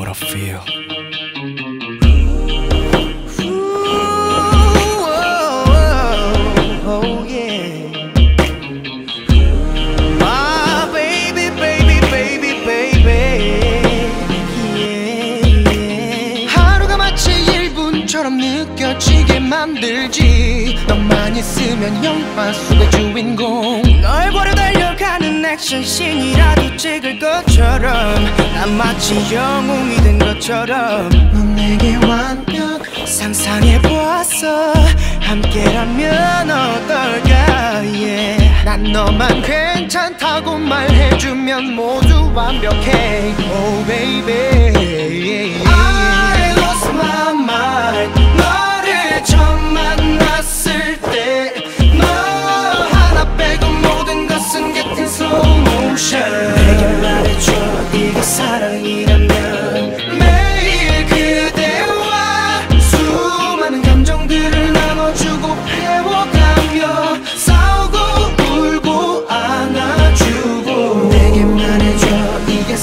what I feel. Oh. Yeah, yeah. 하루가 마치 1분처럼 느껴지게 만들지. 너만 있으면 영화 속의 주인공. 널 보려 달려 가는 액션 씬이라도 찍을 것처럼 난 마치 영웅이 된 것처럼 넌 내게 완벽 상상해보았어. 함께라면 어떨까? Yeah. 난 너만 괜찮다고 말해주면 모두 완벽해. Oh baby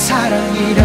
사랑이